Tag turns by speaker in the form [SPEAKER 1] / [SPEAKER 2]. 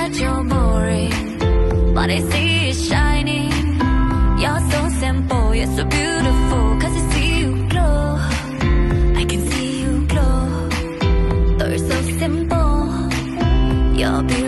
[SPEAKER 1] that you're boring, but I see it shining. You're so simple, you're so beautiful, cause I see you glow. I can see you glow. You're so simple, you're beautiful.